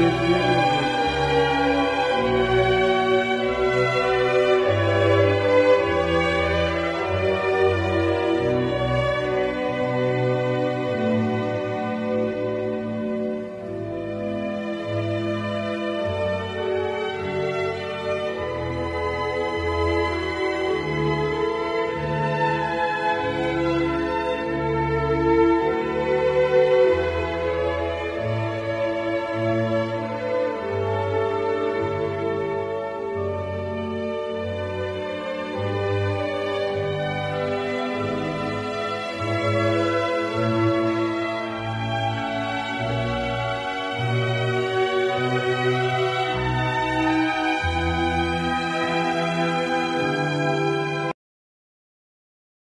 Música